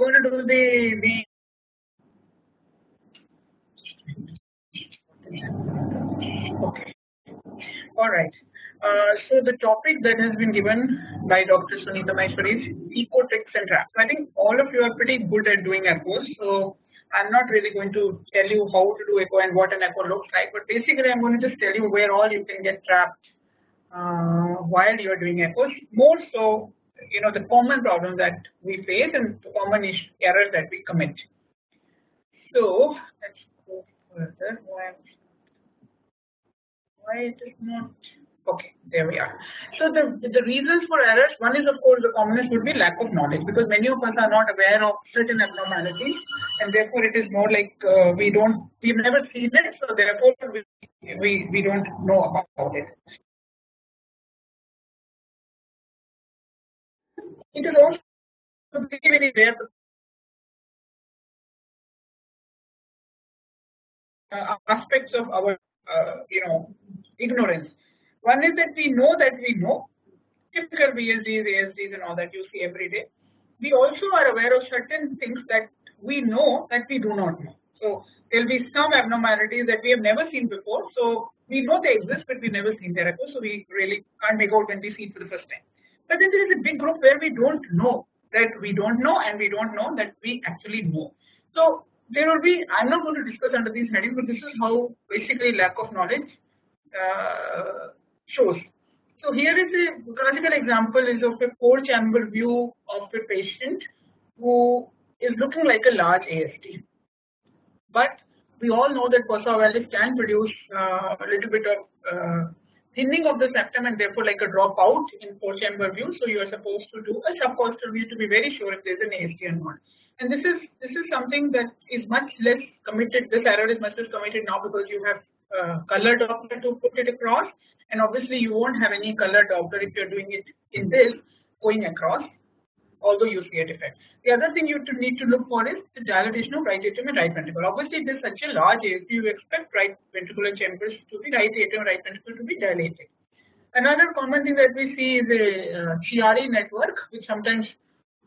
going to do the, the okay all right uh, so the topic that has been given by Dr. Sunita Maheshwari is echo tricks and traps. I think all of you are pretty good at doing echoes, so I'm not really going to tell you how to do echo and what an echo looks like, but basically I'm going to just tell you where all you can get trapped uh, while you are doing echoes. More so, you know, the common problems that we face and the common errors that we commit. So let's go further. Why, why it is not okay there we are so the the reasons for errors one is of course the commonest would be lack of knowledge because many of us are not aware of certain abnormalities and therefore it is more like uh, we don't we've never seen it so therefore we we, we don't know about it it is also very very rare uh, aspects of our uh, you know ignorance one is that we know that we know typical VSDs, ASDs and all that you see every day. We also are aware of certain things that we know that we do not know. So there will be some abnormalities that we have never seen before. So we know they exist but we never seen their echo so we really can't make out when we see it for the first time. But then there is a big group where we don't know that we don't know and we don't know that we actually know. So there will be I am not going to discuss under these headings but this is how basically lack of knowledge uh, shows. So here is a classical example is of a four chamber view of a patient who is looking like a large ASD. But we all know that fossa ovalis can produce uh, a little bit of uh, thinning of the septum and therefore like a dropout in four chamber view. So you are supposed to do a subcostal view to be very sure if there is an ASD or not. And this is this is something that is much less committed. This error is much less committed now because you have uh, color Doppler to put it across and obviously you won't have any color Doppler if you're doing it in this going across although you see a defect. The other thing you need to look for is the dilatation of right atrium and right ventricle. Obviously it is such a large area you expect right ventricular chambers to be right atrium right ventricle to be dilated. Another common thing that we see is a uh, Chiari network which sometimes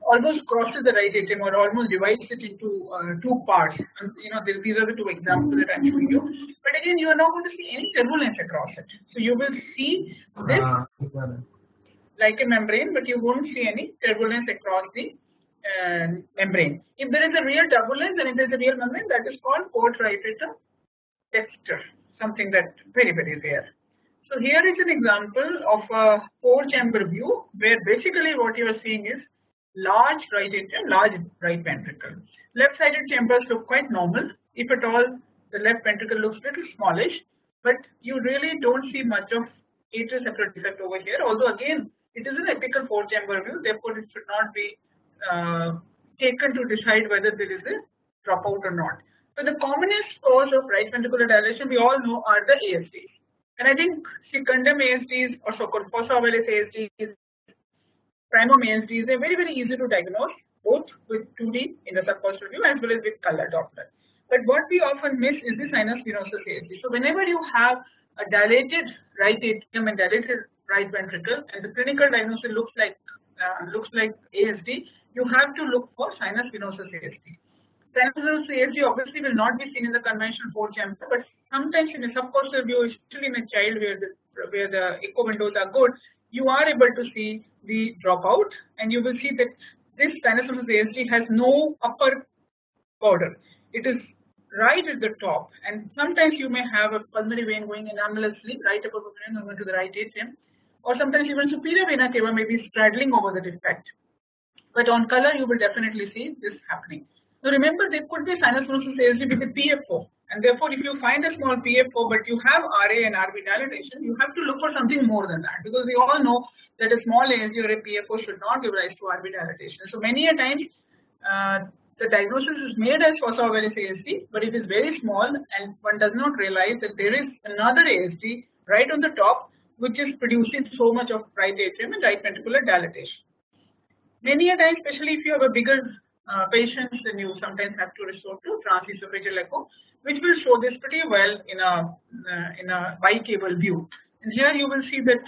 almost crosses the right atrium or almost divides it into uh, two parts. And, you know, these are the two examples that I'm showing you. But again, you are not going to see any turbulence across it. So you will see this uh, like a membrane, but you won't see any turbulence across the uh, membrane. If there is a real turbulence and if there is a real membrane, that is called atrium texture, something that very very rare. So here is an example of a four chamber view where basically what you are seeing is large right atrium, large right ventricle. Left sided chambers look quite normal. If at all, the left ventricle looks a little smallish, but you really don't see much of atrial septal defect over here. Although again, it is an apical four chamber view, therefore it should not be uh, taken to decide whether there is a dropout or not. So the commonest cause of right ventricular dilation we all know are the ASDs. And I think secundum ASDs or so-called fossa ovalis ASDs Primum ASD is very very easy to diagnose both with 2D in the subcostal view as well as with color Doppler. But what we often miss is the sinus venosus ASD. So whenever you have a dilated right atrium and dilated right ventricle and the clinical diagnosis looks like uh, looks like ASD, you have to look for sinus venosus ASD. Sinus venosus ASD obviously will not be seen in the conventional four chamber, but sometimes in a subcostal view, especially in a child where the where the echo windows are good, you are able to see the dropout and you will see that this sinus venosus ASD has no upper border. It is right at the top and sometimes you may have a pulmonary vein going anomalously right above the vein going to the right atrium or sometimes even superior vena cava may be straddling over the defect. But on color you will definitely see this happening. Now remember there could be sinus ASD with a PFO and therefore, if you find a small PFO but you have RA and RV dilatation, you have to look for something more than that because we all know that a small ASD or a PFO should not give rise to RV dilatation. So many a times uh, the diagnosis is made as fossa ovalis ASD, but it is very small and one does not realize that there is another ASD right on the top which is producing so much of right atrium and right ventricular dilatation. Many a time, especially if you have a bigger uh, patients, then you sometimes have to resort to transesophageal echo, which will show this pretty well in a uh, in a bicaval view. And here you will see that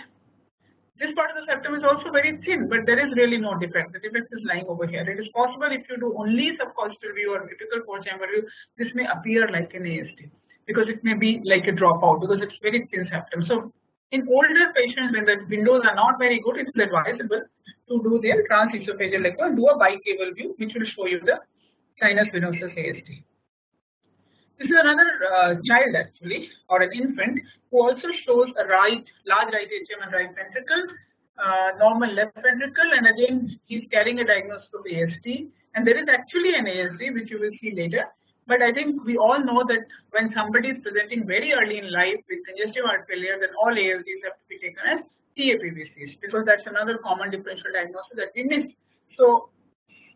this part of the septum is also very thin, but there is really no defect. The defect is lying over here. It is possible if you do only subcostal view or typical four chamber view, this may appear like an ASD because it may be like a dropout because it's very thin septum. So in older patients when the windows are not very good, it's advisable to do their transesophageal echo and do a bicaval view which will show you the sinus venosus ASD. This is another uh, child actually or an infant who also shows a right large right atrium and right ventricle, uh, normal left ventricle and again he is carrying a diagnosis of ASD and there is actually an ASD which you will see later. But I think we all know that when somebody is presenting very early in life with congestive heart failure then all ASDs have to be taken as TAPVCs because that's another common differential diagnosis that we miss. So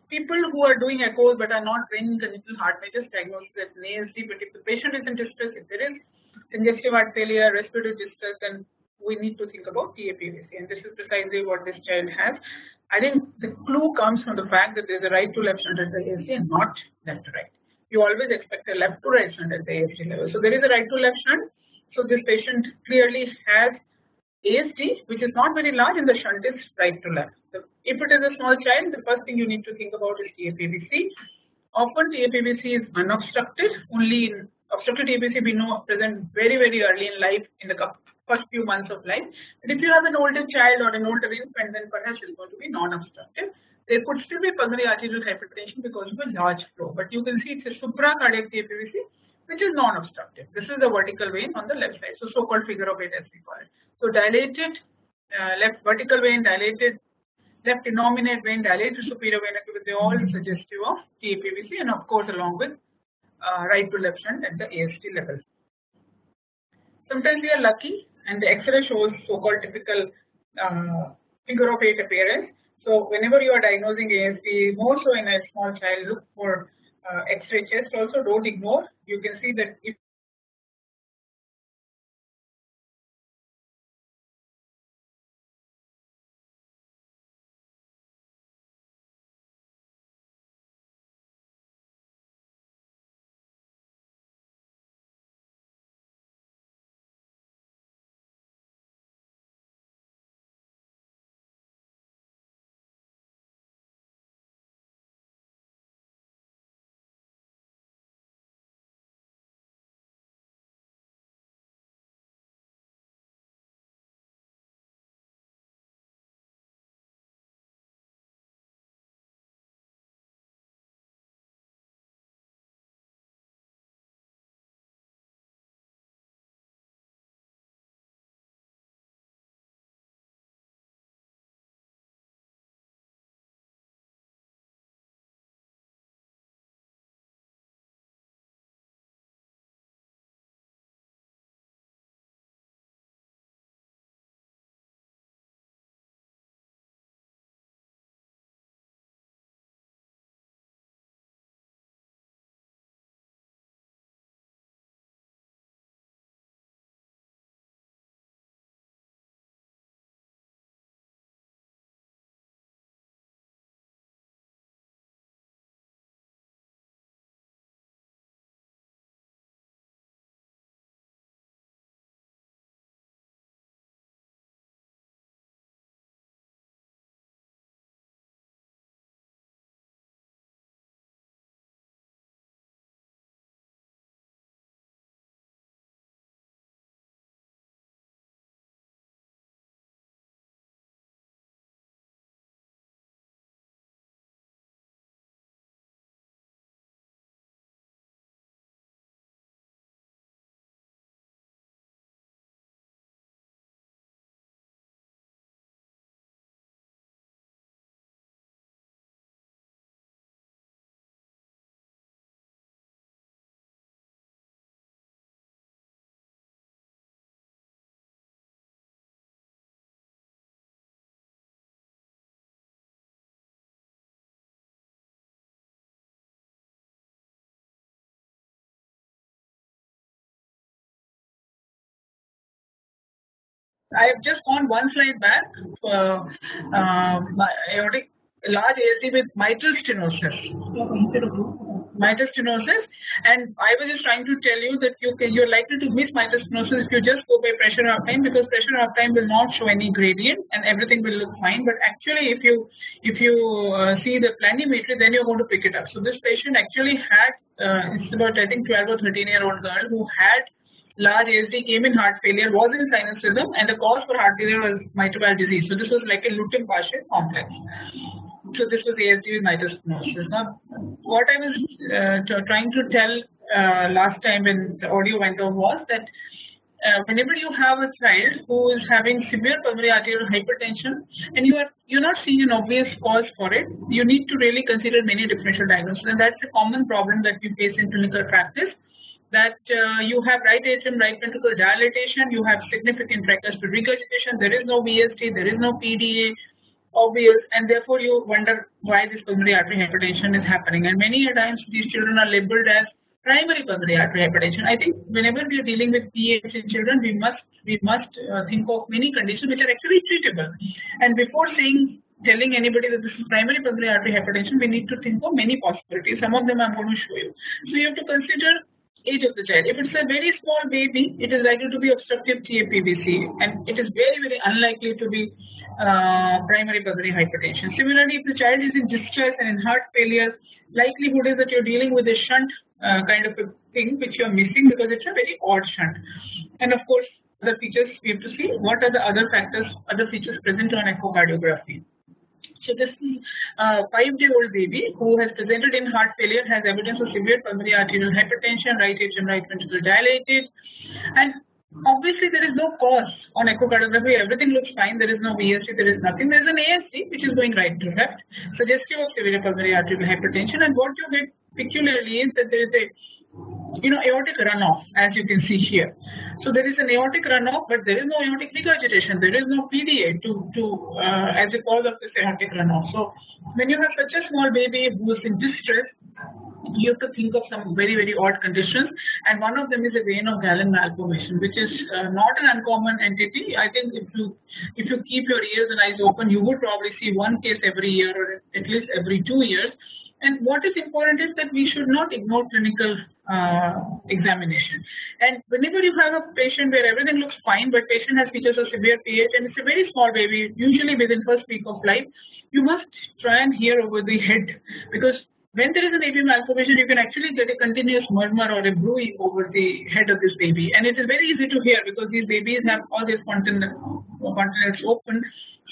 people who are doing echoes but are not in congenital heart may just diagnose as an but if the patient is in distress, if there is congestive heart failure, respiratory distress then we need to think about TAPVC and this is precisely what this child has. I think the clue comes from the fact that there is a right to left the ASD and not left to right. You always expect a left to right shunt at the ASD level. So there is a right to left shunt. So this patient clearly has ASD which is not very large and the shunt is right to left. So if it is a small child, the first thing you need to think about is TAPVC. Often TAPVC is unobstructed, only in obstructed TAPVC we know present very very early in life in the first few months of life. But if you have an older child or an older infant, then perhaps it's going to be non-obstructive. There could still be pulmonary arterial hypertension because of a large flow, but you can see it's a supracardiac TAPVC which is non-obstructive. This is the vertical vein on the left side, so so-called figure of eight as we call it. So dilated uh, left vertical vein, dilated left innominate vein, dilated superior vein they all suggestive of TAPVC and of course along with uh, right to left shunt at the ASD level. Sometimes we are lucky and the X-ray shows so-called typical uh, figure of eight appearance. So whenever you are diagnosing ASD, more so in a small child, look for uh, X-ray chest. Also, don't ignore. You can see that if I have just gone one slide back. Uh, uh, aortic large ASD with mitral stenosis. Mitral stenosis, and I was just trying to tell you that you can, you're likely to miss mitral stenosis if you just go by pressure half time because pressure half time will not show any gradient and everything will look fine. But actually, if you if you uh, see the planimetry, then you're going to pick it up. So this patient actually had uh, it's about I think 12 or 13 year old girl who had large ASD came in heart failure, was in sinus rhythm, and the cause for heart failure was mitral disease. So this was like a Lutembacher complex. So this was ASD with mitral stenosis. Now, what I was uh, trying to tell uh, last time when the audio went off was that uh, whenever you have a child who is having severe pulmonary arterial hypertension and you are you're not seeing an obvious cause for it, you need to really consider many differential diagnoses, and that's a common problem that we face in clinical practice that uh, you have right atrium, right ventricle dilatation, you have significant tricuspid regurgitation, there is no VSD, there is no PDA, obvious, and therefore you wonder why this pulmonary artery hypertension is happening. And many times these children are labeled as primary pulmonary artery hypertension. I think whenever we are dealing with PH in children, we must we must uh, think of many conditions which are actually treatable. And before saying telling anybody that this is primary pulmonary artery hypertension, we need to think of many possibilities. Some of them I'm going to show you. So you have to consider age of the child. If it's a very small baby, it is likely to be obstructive TAPVC and it is very, very unlikely to be uh, primary pulmonary hypertension. Similarly, if the child is in distress and in heart failure, likelihood is that you're dealing with a shunt uh, kind of a thing which you're missing because it's a very odd shunt. And of course, the features we have to see what are the other factors, other features present on echocardiography. So this is uh, a five-day-old baby who has presented in heart failure, has evidence of severe pulmonary arterial hypertension, right atrium, right ventricle dilated, and obviously there is no cause on echocardiography. Everything looks fine. There is no VSD. There is nothing. There is an ASD which is going right to left, suggestive of severe pulmonary arterial hypertension. And what you get peculiarly is that there is a you know aortic runoff as you can see here. So there is an aortic runoff, but there is no aortic regurgitation. There is no PDA to to uh, as a cause of this aortic runoff. So when you have such a small baby who is in distress, you have to think of some very very odd conditions and one of them is a vein of Galen malformation which is uh, not an uncommon entity I think if you if you keep your ears and eyes open you would probably see one case every year or at least every two years and what is important is that we should not ignore clinical uh, examination. And whenever you have a patient where everything looks fine, but patient has features of severe PH and it's a very small baby, usually within first week of life, you must try and hear over the head because when there is an AV malformation, you can actually get a continuous murmur or a bruit over the head of this baby. And it is very easy to hear because these babies have all their continents open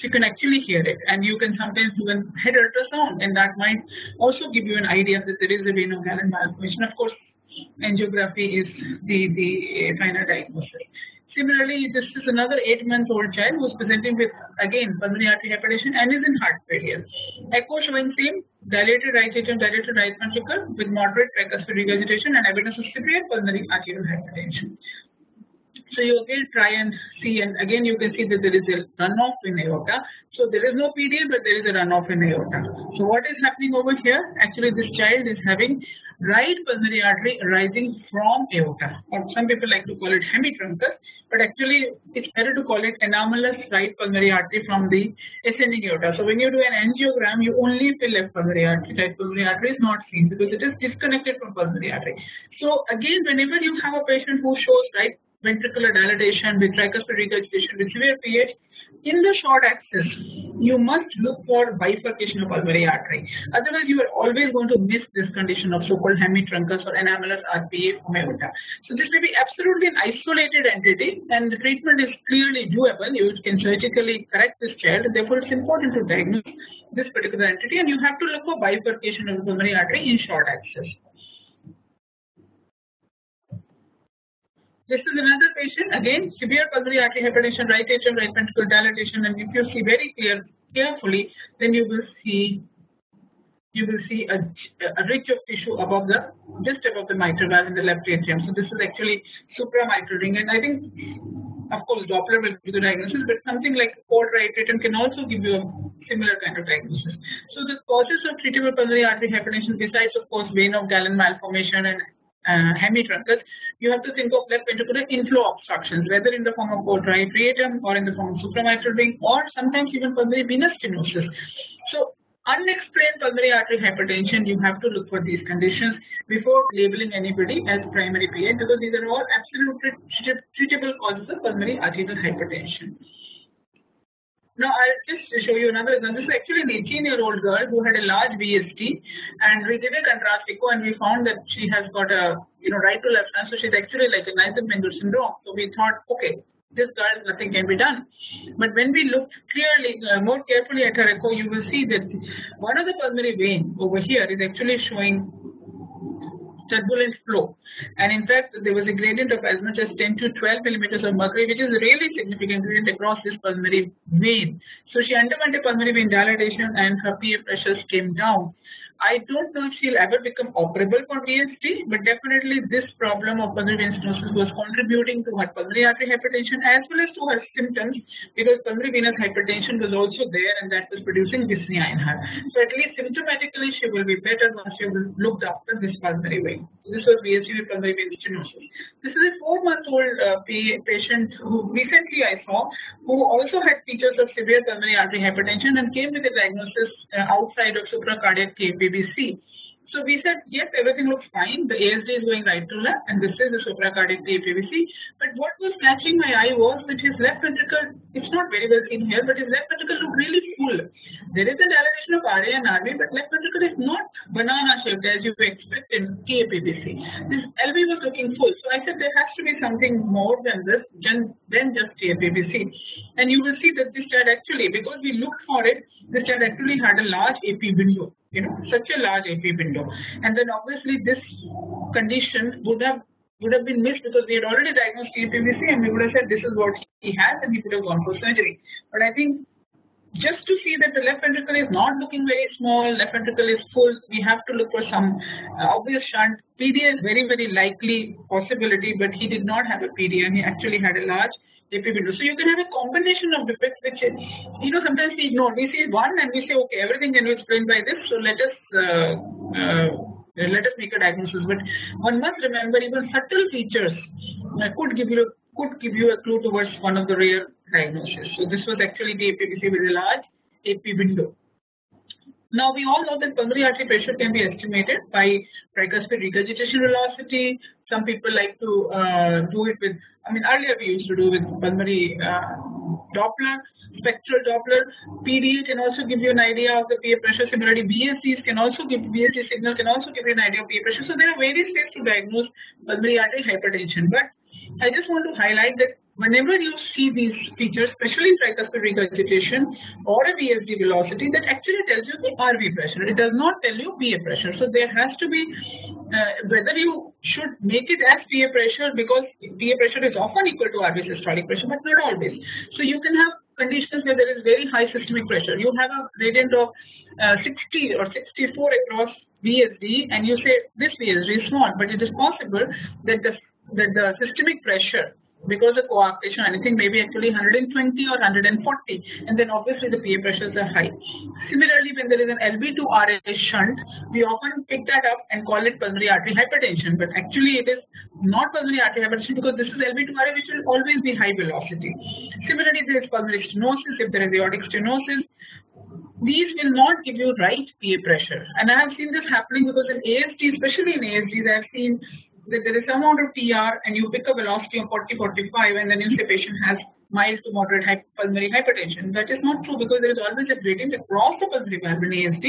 you can actually hear it and you can sometimes do a head ultrasound and that might also give you an idea that there is a Galen malformation. Of course, angiography is the, the uh, final diagnosis. Similarly, this is another 8-month-old child who is presenting with, again, pulmonary artery hypertension and is in heart failure. Echo showing same dilated right atrium, dilated right ventricle with moderate tricuspid regurgitation and evidence of severe pulmonary arterial hypertension. So you again try and see and again you can see that there is a runoff in aorta. So there is no PDA but there is a runoff in aorta. So what is happening over here? Actually this child is having right pulmonary artery arising from aorta or some people like to call it hemitruncus but actually it's better to call it anomalous right pulmonary artery from the ascending aorta. So when you do an angiogram you only feel left pulmonary artery, right pulmonary artery is not seen because it is disconnected from pulmonary artery. So again whenever you have a patient who shows right ventricular dilatation with tricuspid regurgitation with severe PH, in the short axis, you must look for bifurcation of pulmonary artery. Otherwise, you are always going to miss this condition of so-called hemitruncus or anomalous RPA from aorta. So this may be absolutely an isolated entity and the treatment is clearly doable. You can surgically correct this child. Therefore, it's important to diagnose this particular entity and you have to look for bifurcation of pulmonary artery in short axis. This is another patient, again, severe pulmonary artery hypertension, right atrium, right ventricle dilatation, and if you see very clear, carefully, then you will see you will see a, a ridge of tissue above the just above the mitral valve in the left atrium. So this is actually supramitral ring, and I think, of course, Doppler will give the diagnosis, but something like cor triatriatum can also give you a similar kind of diagnosis. So the causes of treatable pulmonary artery hypertension, besides of course vein of Galen malformation and uh, you have to think of left ventricular inflow obstructions, whether in the form of cor triatriatum or in the form of supramitral ring or sometimes even pulmonary venous stenosis. So unexplained pulmonary artery hypertension, you have to look for these conditions before labeling anybody as primary PA because these are all absolutely treatable causes of pulmonary arterial hypertension. Now I'll just show you another example. This is actually an 18 year old girl who had a large VSD and we did a contrast echo and we found that she has got a you know right to left hand so she's actually like a Eisenmenger syndrome. So we thought okay this girl nothing can be done. But when we look clearly uh, more carefully at her echo you will see that one of the pulmonary vein over here is actually showing turbulent flow. And in fact, there was a gradient of as much as 10 to 12 millimeters of mercury, which is really significant gradient across this pulmonary vein. So she underwent a pulmonary vein dilatation and her PA pressures came down. I don't know if she'll ever become operable for VSD, but definitely this problem of pulmonary vein stenosis was contributing to her pulmonary artery hypertension as well as to her symptoms because pulmonary venous hypertension was also there and that was producing dyspnea in her. So at least symptomatically she will be better once she will looked after this pulmonary vein. This was VSD with pulmonary vein stenosis. This is a four-month-old uh, patient who recently I saw who also had features of severe pulmonary artery hypertension and came with a diagnosis uh, outside of supracardiac KPB So we said, yes, everything looks fine. The ASD is going right to left, and this is the supracardiac PVC. But what was catching my eye was that his left ventricle, it's not very well seen here, but his left ventricle looked really full. There is a dilatation of RA and RV, but left ventricle is not banana shaped as you would expect in TAPVC. This LV was looking full. So I said there has to be something more than this, than just TAPVC. And you will see that this child actually, because we looked for it, this child actually had a large AP window you know such a large AP window and then obviously this condition would have would have been missed because we had already diagnosed TAPVC and we would have said this is what he has and he would have gone for surgery but I think just to see that the left ventricle is not looking very small, left ventricle is full, we have to look for some uh, obvious shunt. PD is very, very likely possibility, but he did not have a PD and he actually had a large AP window. So you can have a combination of defects which, you know, sometimes we ignore. We see one and we say, okay, everything can be explained by this, so let us uh, uh, let us make a diagnosis. But one must remember even subtle features uh, could give you could give you a clue towards one of the rare diagnoses. So this was actually the APVC with a large AP window. Now we all know that pulmonary artery pressure can be estimated by tricuspid regurgitation velocity. Some people like to uh, do it with, I mean earlier we used to do with pulmonary uh, Doppler, spectral Doppler. PDA can also give you an idea of the PA pressure. Similarly, VSDs can also give, VSD signal can also give you an idea of PA pressure. So there are various ways to diagnose pulmonary artery hypertension. But I just want to highlight that whenever you see these features, especially tricuspid regurgitation or a VSD velocity, that actually tells you the RV pressure. It does not tell you PA pressure. So there has to be uh, whether you should make it as PA pressure because PA pressure is often equal to RV systolic pressure, but not always. So you can have conditions where there is very high systemic pressure. You have a gradient of uh, 60 or 64 across VSD, and you say this VSD is small, but it is possible that the that the systemic pressure because of coarctation anything may be actually 120 or 140 and then obviously the PA pressures are high. Similarly when there is an LV to RA shunt we often pick that up and call it pulmonary artery hypertension but actually it is not pulmonary artery hypertension because this is LV to RA which will always be high velocity. Similarly there is pulmonary stenosis if there is aortic stenosis these will not give you right PA pressure and I have seen this happening because in ASD especially in ASDs I have seen there is some amount of TR and you pick a velocity of 40, 45 and then you say patient has mild to moderate pulmonary hypertension. That is not true because there is always a gradient across the pulmonary valve in ASD.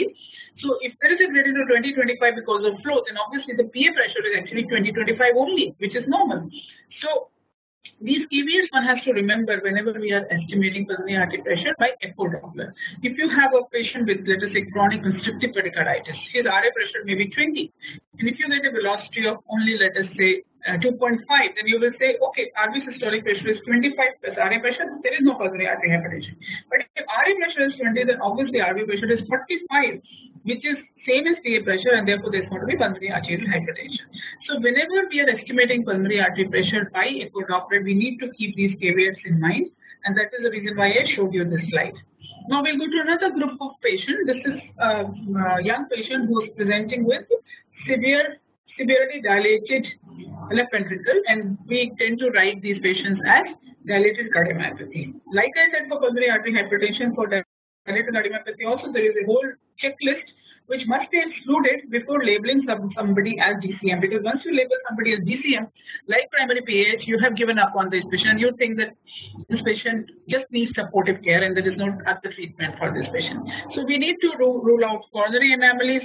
So if there is a gradient of 20, 25 because of flow, then obviously the PA pressure is actually 20, 25 only, which is normal. So these caveats one has to remember whenever we are estimating pulmonary artery pressure by echo Doppler. If you have a patient with let us say chronic constrictive pericarditis, his RA pressure may be 20 and if you get a velocity of only let us say uh, 2.5 then you will say okay RV systolic pressure is 25 plus RA pressure there is no pulmonary artery hypertension. But if RA pressure is 20 then obviously RV pressure is 45 which is same as PA pressure and therefore there is going to be pulmonary arterial hypertension. So whenever we are estimating pulmonary artery pressure by echo Doppler, we need to keep these caveats in mind and that is the reason why I showed you this slide. Now we'll go to another group of patients. This is a, a young patient who is presenting with severe, severely dilated left ventricle and we tend to write these patients as dilated cardiomyopathy. Like I said for pulmonary artery hypertension, for dilated cardiomyopathy also there is a whole checklist which must be excluded before labeling some, somebody as DCM because once you label somebody as DCM like primary PH you have given up on this patient you think that this patient just needs supportive care and there is no other treatment for this patient. So we need to rule, out coronary anomalies.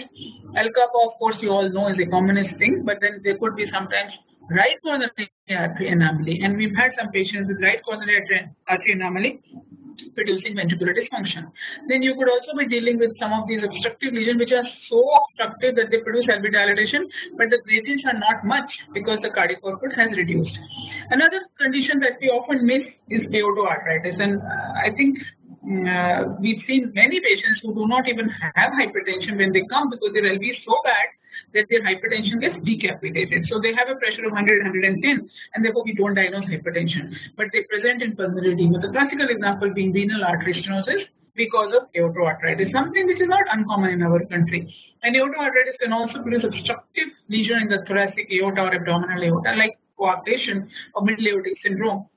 ALCAPA of course you all know is a commonest thing but then there could be sometimes right coronary artery anomaly and we've had some patients with right coronary artery anomaly producing ventricular dysfunction. Then you could also be dealing with some of these obstructive lesions which are so obstructive that they produce LV dilatation but the gradients are not much because the cardiac output has reduced. Another condition that we often miss is aortoarteritis and uh, I think mm, uh, we've seen many patients who do not even have hypertension when they come because their LV is so bad that their hypertension gets decapitated. So they have a pressure of 100, 110 and therefore we don't diagnose hypertension. But they present in pulmonary edema. The classical example being renal artery stenosis because of aortoarteritis, something which is not uncommon in our country. And aortoarteritis can also produce obstructive lesion in the thoracic aorta or abdominal aorta like coarctation or middle aortic syndrome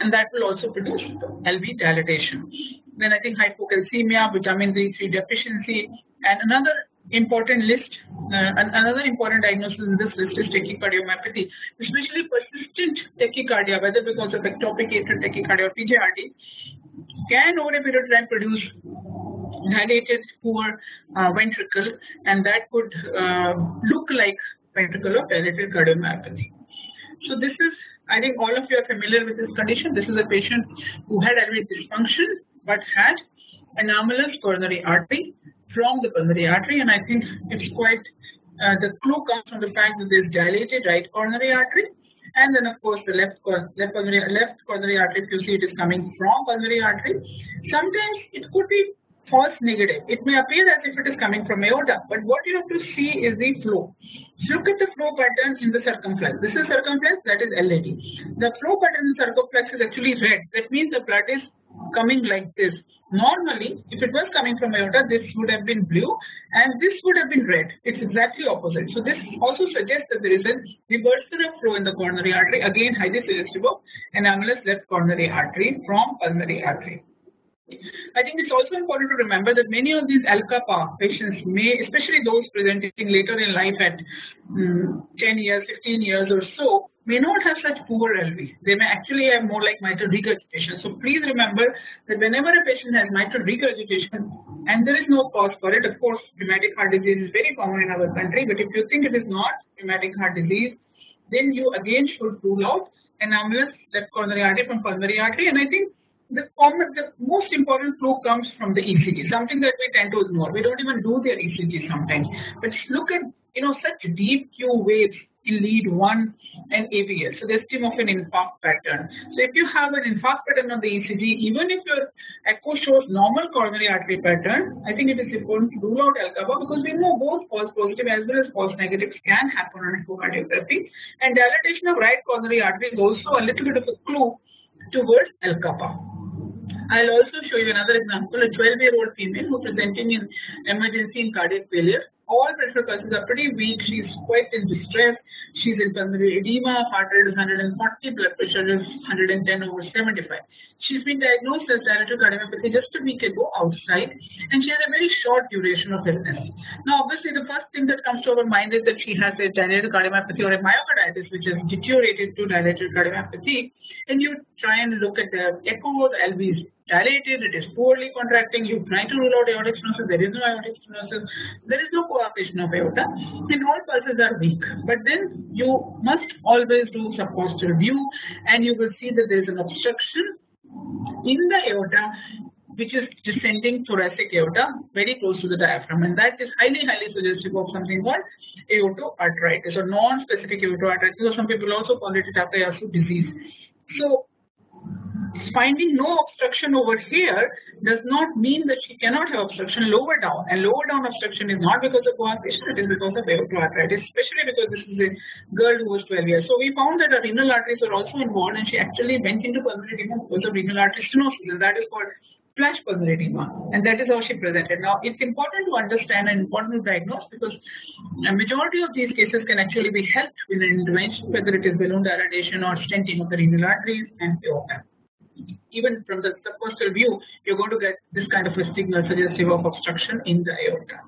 and that will also produce LV dilatation. Then I think hypocalcemia, vitamin D3 deficiency and another important list, uh, another important diagnosis in this list is tachycardiomyopathy, especially persistent tachycardia, whether because of ectopic atrial tachycardia or PJRT, can over a period of time produce dilated poor uh, ventricle and that could uh, look like ventricular dilated cardiomyopathy. So this is, I think all of you are familiar with this condition. This is a patient who had LV dysfunction but had anomalous coronary artery from the pulmonary artery and I think it's quite uh, the clue comes from the fact that there's dilated right coronary artery and then of course the left left coronary left coronary artery if you see it is coming from pulmonary artery. Sometimes it could be false negative. It may appear as if it is coming from aorta but what you have to see is the flow. Look at the flow pattern in the circumflex. This is circumflex that is LAD the flow pattern in circumflex is actually red. That means the blood is coming like this Normally, if it was coming from aorta, this would have been blue and this would have been red. It's exactly opposite. So this also suggests that there is a reversal of flow in the coronary artery, again highly suggestive of anomalous left coronary artery from pulmonary artery. I think it's also important to remember that many of these ALCAPA patients may, especially those presenting later in life at um, 10 years, 15 years or so, may not have such poor LV. They may actually have more like mitral regurgitation. So please remember that whenever a patient has mitral regurgitation and there is no cause for it, of course, rheumatic heart disease is very common in our country. But if you think it is not rheumatic heart disease, then you again should rule out anomalous left coronary artery from pulmonary artery. And I think the, common, the most important clue comes from the ECG, something that we tend to ignore. We don't even do their ECG sometimes. But look at you know such deep Q waves in lead 1 and AVL. So there's still of an infarct pattern. So if you have an infarct pattern on the ECG, even if your echo shows normal coronary artery pattern, I think it is important to rule out ALCAPA because we know both false positive as well as false negatives can happen on echocardiography. And dilatation of right coronary artery is also a little bit of a clue towards ALCAPA. I'll also show you another example, a 12-year-old female who presenting in emergency in cardiac failure all pressure pulses are pretty weak. She's quite in distress. She's in pulmonary edema. Heart rate is 140. Blood pressure is 110 over 75. She's been diagnosed as dilated cardiomyopathy just a week ago outside, and she has a very short duration of illness. Now, obviously, the first thing that comes to our mind is that she has a dilated cardiomyopathy or a myocarditis, which has deteriorated to dilated cardiomyopathy, and you try and look at the echo, the LVs dilated, it is poorly contracting, you try to rule out aortic stenosis, there is no aortic stenosis, there is no coarctation of aorta, and all pulses are weak. But then you must always do subcostal view and you will see that there is an obstruction in the aorta which is descending thoracic aorta very close to the diaphragm and that is highly highly suggestive of something called aortoarteritis or non-specific aortoarteritis or some people also call it Takayasu disease. So finding no obstruction over here does not mean that she cannot have obstruction lower down and lower down obstruction is not because of coarctation it is because of aortoarteritis especially because this is a girl who was 12 years. So we found that her renal arteries were also involved and she actually went into pulmonary because of renal artery stenosis and that is called flash pulmonary edema and that is how she presented. Now it's important to understand and important to diagnose because a majority of these cases can actually be helped with an intervention whether it is balloon dilatation or stenting of the renal arteries and aorta even from the subcostal view, you're going to get this kind of a signal suggestive of obstruction in the aorta.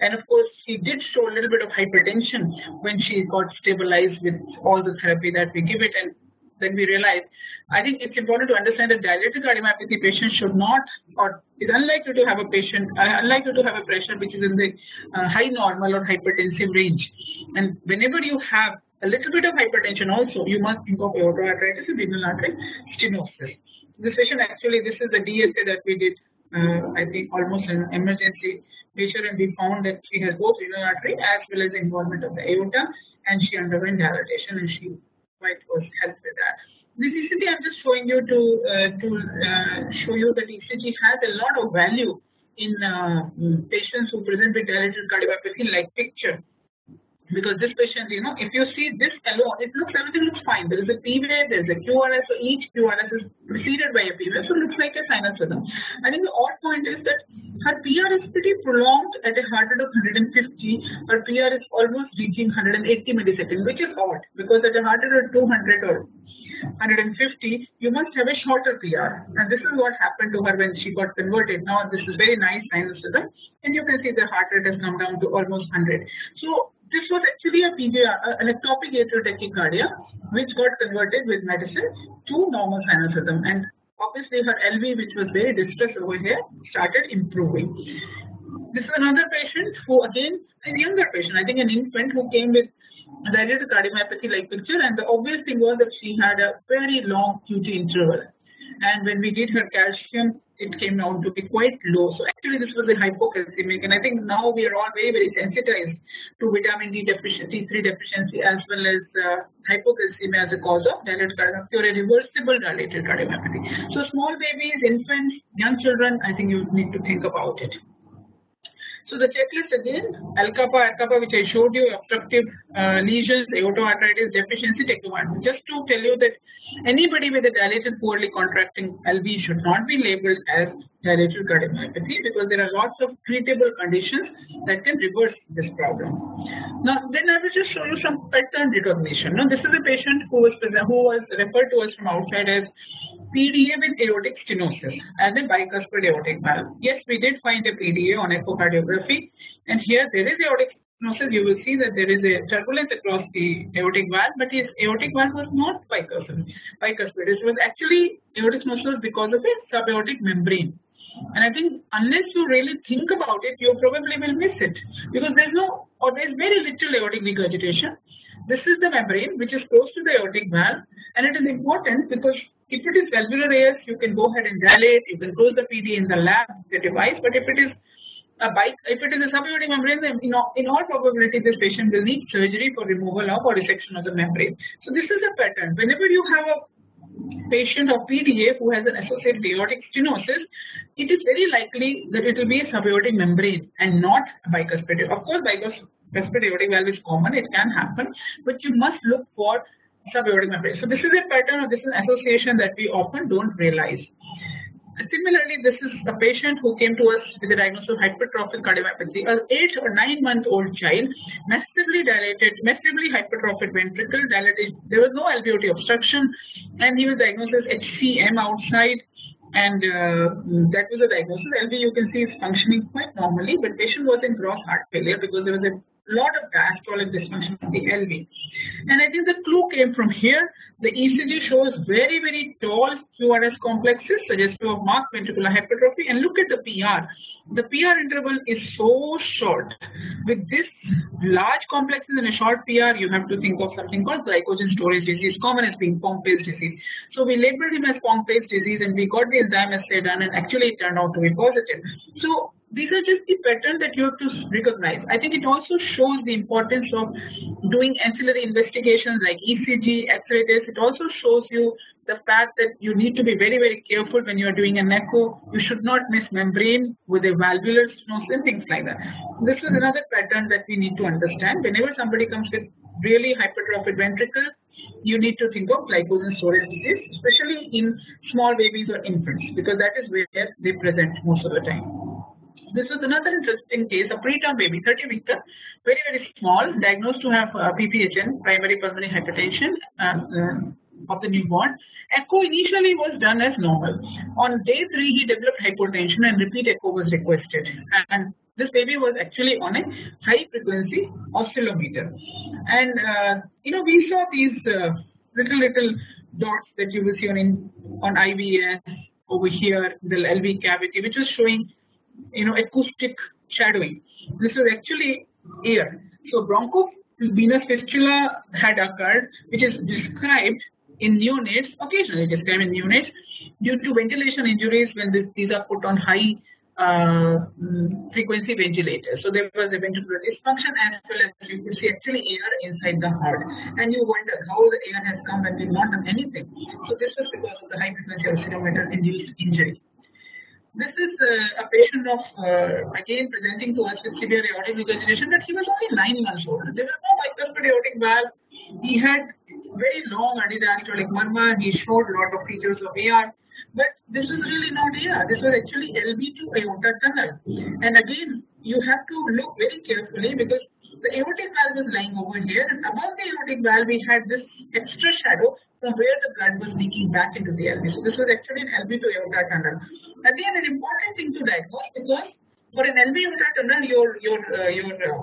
and of course she did show a little bit of hypertension when she got stabilized with all the therapy that we give it and then we realized, I think it's important to understand that dilated cardiomyopathy patients should not or is unlikely to have a patient uh, unlikely to have a pressure which is in the uh, high normal or hypertensive range and whenever you have a little bit of hypertension also you must think of aortoarteritis and renal artery stenosis. This session actually this is the DSA that we did uh, I think almost an emergency measure and we found that she has both renal artery as well as involvement of the aorta and she underwent dilatation and she quite was helped with that. This ECG I'm just showing you to uh, to uh, show you that ECG has a lot of value in uh, patients who present with dilated cardiomyopathy like picture because this patient, you know, if you see this alone, it looks everything looks fine. There is a P wave, there is a QRS, so each QRS is preceded by a P wave, so it looks like a sinus rhythm. I think the odd point is that her PR is pretty prolonged at a heart rate of 150. Her PR is almost reaching 180 milliseconds, which is odd because at a heart rate of 200 or 150, you must have a shorter PR. And this is what happened to her when she got converted. Now this is very nice sinus rhythm, and you can see the heart rate has come down to almost 100. So this was actually a PGR, an uh, uh, ectopic atrial tachycardia, which got converted with medicine to normal sinus rhythm. And obviously her LV, which was very distressed over here, started improving. This is another patient who again, a younger patient, I think an infant who came with a dilated cardiomyopathy like picture and the obvious thing was that she had a very long QT interval and when we did her calcium it came down to be quite low. So actually this was a hypocalcemic and I think now we are all very very sensitized to vitamin D deficiency, T3 deficiency as well as uh, hypocalcemia as a cause of dilated cardiomyopathy or a reversible dilated cardiomyopathy. So small babies, infants, young children I think you need to think about it. So the checklist again, ALCAPA, which I showed you, obstructive uh, lesions, aortoarteritis, deficiency, take the one. Just to tell you that anybody with a dilated poorly contracting LV should not be labeled as dilated cardiomyopathy because there are lots of treatable conditions that can reverse this problem. Now then I will just show you some pattern recognition. Now this is a patient who was who was referred to us from outside as PDA with aortic stenosis and a bicuspid aortic valve. Yes, we did find a PDA on echocardiography and here there is aortic stenosis. You will see that there is a turbulence across the aortic valve, but his aortic valve was not bicuspid. bicuspid. It was actually aortic stenosis because of a subaortic membrane. And I think unless you really think about it, you probably will miss it because there's no or there's very little aortic regurgitation. This is the membrane which is close to the aortic valve and it is important because if it is valvular AS, you can go ahead and dilate, you can close the PD in the lab, the device, but if it is a bike, if it is a subaortic membrane, then you know, in all probability this patient will need surgery for removal of or resection of the membrane. So this is a pattern. Whenever you have a patient of PDA who has an associated aortic stenosis, it is very likely that it will be a subaortic membrane and not bicuspid. Of course, bicuspid aortic valve is common, it can happen, but you must look for subaortic membrane. So this is a pattern or this is an association that we often don't realize. Similarly, this is a patient who came to us with a diagnosis of hypertrophic cardiomyopathy, an 8 or 9 month old child, massively dilated, massively hypertrophic ventricle, dilated, there was no alveolar obstruction, and he was diagnosed as HCM outside, and uh, that was the diagnosis. LV you can see is functioning quite normally, but patient was in gross heart failure because there was a lot of diastolic dysfunction of the LV. And I think the clue came from here. The ECG shows very, very tall QRS complexes suggestive of marked ventricular hypertrophy. And look at the PR. The PR interval is so short. With this large complexes in a short PR, you have to think of something called glycogen storage disease, common as being Pompe's disease. So we labeled him as Pompe's disease and we got the enzyme assay done and actually it turned out to be positive. So these are just the pattern that you have to recognize. I think it also shows the importance of doing ancillary investigations like ECG, X-ray. It also shows you the fact that you need to be very, very careful when you are doing an echo. You should not miss membrane with a valvular stenosis and things like that. This is another pattern that we need to understand. Whenever somebody comes with really hypertrophic ventricles, you need to think of glycogen storage disease, especially in small babies or infants, because that is where they present most of the time. This was another interesting case, a preterm baby, 30 weeks, very, very small, diagnosed to have uh, PPHN, primary pulmonary hypertension uh, of the newborn. Echo initially was done as normal. On day three, he developed hypotension and repeat echo was requested. And this baby was actually on a high frequency oscillometer. And uh, you know, we saw these uh, little little dots that you will see on in, on IVS over here, the LV cavity, which was showing you know acoustic shadowing. This was actually air. So bronchovenous fistula had occurred, which is described in neonates, occasionally described in neonates, due to ventilation injuries when this, these are put on high uh, frequency ventilators. So there was a ventricular dysfunction as well as you could see actually air inside the heart. And you wonder how the air has come and we've not done anything. So this was because of the high frequency oscillometer induced injury. This is uh, a patient of uh, again presenting to us with severe aortic regurgitation, but he was only nine months old. There was no bicuspid aortic valve. He had very long adiastolic murmur. He showed a lot of features of AR. But this is really not AR. This was actually LV to aorta tunnel. And again, you have to look very carefully because the aortic valve is lying over here and above the aortic valve we had this extra shadow from where the blood was leaking back into the LV. So this was actually an LV to aorta tunnel. Again, an important thing to diagnose because for an LV aorta tunnel, your your uh, your uh,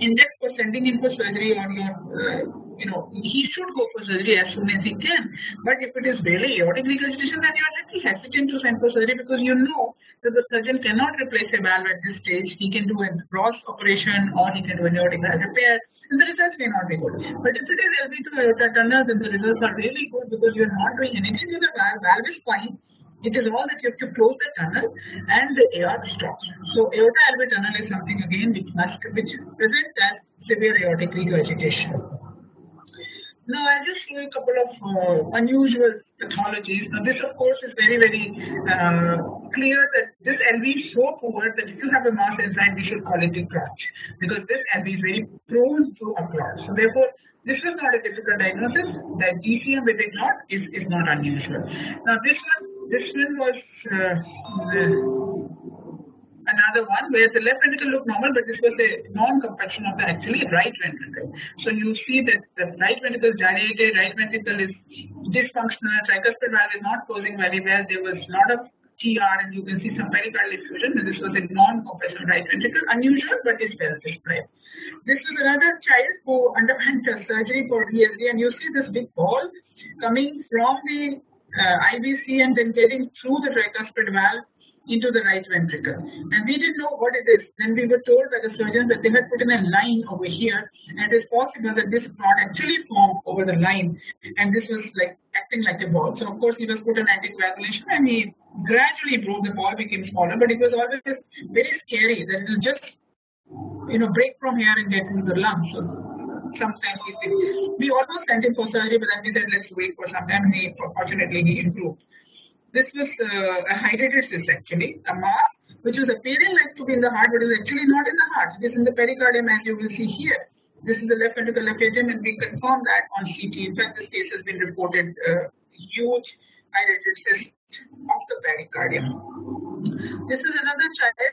index for sending in for surgery or your uh, you know, he should go for surgery as soon as he can. But if it is really aortic regurgitation, then you are little hesitant to send for surgery because you know that the surgeon cannot replace a valve at this stage. He can do a Ross operation or he can do an aortic valve repair and the results may not be good. But if it is LV to aorta tunnel, then the results are really good because you are not doing anything to the valve. Valve is fine. It is all that you have to close the tunnel and the air stops. So aorta LV tunnel is something again which must which presents as severe aortic regurgitation. Now, I'll just show a couple of uh, unusual pathologies. Now, this, of course, is very, very uh, clear that this LV is so poor that if you have a mass inside, we should call it a clot because this LV is very prone to a. So, therefore, this is not a difficult diagnosis. That DCM with a clot is, is not unusual. Now, this one, this one was uh, another one where the left ventricle looked normal, but this was a non-compaction of the actually right ventricle. So you see that the right ventricle is dilated, right ventricle is dysfunctional, tricuspid valve is not closing very well. There was a lot of TR and you can see some pericardial effusion and this was a non-compaction right ventricle, unusual but is well described. This is another child who underwent surgery for VSD and you see this big ball coming from the uh, IVC and then getting through the tricuspid valve into the right ventricle. And we didn't know what it is. Then we were told by the surgeons that they had put in a line over here, and it's possible that this clot actually formed over the line, and this was like acting like a ball. So of course he was put on anticoagulation, and he gradually broke the ball, became smaller, but it was always very scary that it will just you know break from here and get into the lungs. So sometimes we, we almost sent him for surgery, but then we said let's wait for some time. He fortunately he improved. This was uh, a hydatid cyst actually, a mass which was appearing like to be in the heart but is actually not in the heart. It is in the pericardium as you will see here. This is the left ventricle left and we confirm that on CT. In fact, this case has been reported uh, huge hydatid cyst of the pericardium. This is another child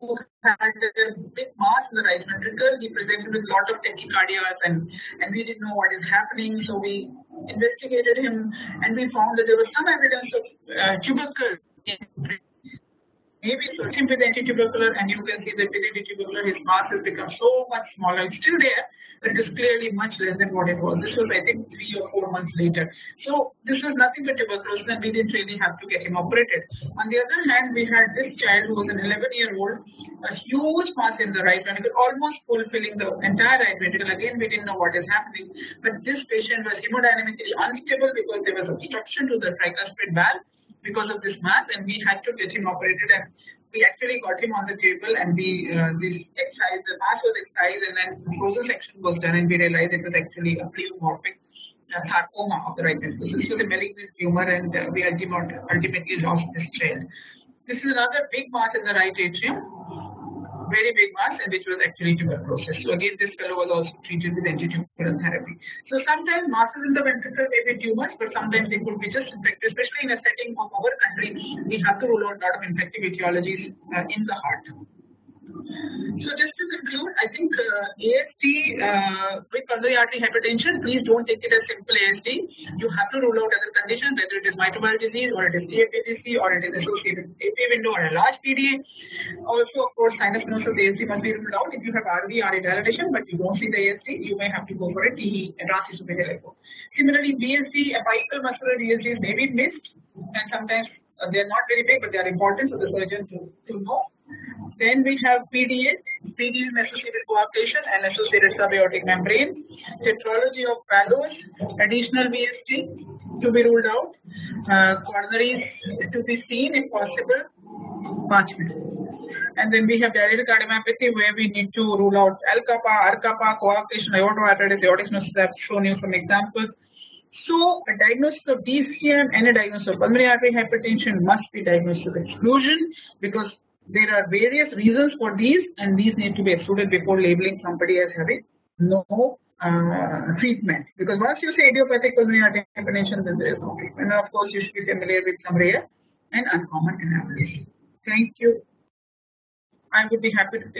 who had a big mass in the right ventricle. He presented with a lot of tachycardias and, and we didn't know what is happening. So we investigated him and we found that there was some evidence of uh, tubercle maybe searching with antitubercular and you can see that with antitubercular his mass has become so much smaller. It's still there, it is clearly much less than what it was. This was I think three or four months later. So this was nothing but tuberculosis and we didn't really have to get him operated. On the other hand, we had this child who was an 11 year old, a huge mass in the right ventricle, almost fulfilling the entire right ventricle. Again, we didn't know what is happening, but this patient was hemodynamically unstable because there was obstruction to the tricuspid valve because of this mass and we had to get him operated and we actually got him on the table and we uh, excised the mass was excised and then frozen section was done and we realized it was actually a pleomorphic uh, sarcoma of the right ventricle. So a malignant tumor and uh, we ultimately lost this child. This is another big mass in the right atrium very big mass and which was actually tuberculosis. So again, this fellow was also treated with antitubercular therapy. So sometimes masses in the ventricle may be tumors, but sometimes they could be just infected, especially in a setting of our country. We have to rule out a lot of infective etiologies uh, in the heart. So just to conclude, I think uh, uh, with pulmonary artery hypertension, please don't take it as simple ASD. You have to rule out other conditions, whether it is mitral disease or it is TAPVC or it is associated with AP window or a large PDA. Also, of course, sinus venosus ASD must be ruled out. If you have RV or a dilation, but you don't see the ASD, you may have to go for a TE, advanced esophageal echo. Similarly, VSD, apical muscular VSDs may be missed, and sometimes uh, they are not very big, but they are important for the surgeon to, to know. Then we have PDA, PDA associated coarctation and associated subaortic membrane, tetralogy of Fallot, additional VSD to be ruled out, uh, coronaries to be seen if possible, parchment. And then we have dilated cardiomyopathy where we need to rule out ALCAPA, R kappa, coarctation, aortoarteritis, aortic stenosis. I've shown you some examples. So a diagnosis of DCM and a diagnosis of pulmonary artery hypertension must be diagnosed with exclusion because there are various reasons for these and these need to be excluded before labeling somebody as having no uh, treatment because once you say idiopathic pulmonary artery hypertension then there is no treatment and of course you should be familiar with some rare and uncommon anomalies. Thank you. I would be happy to take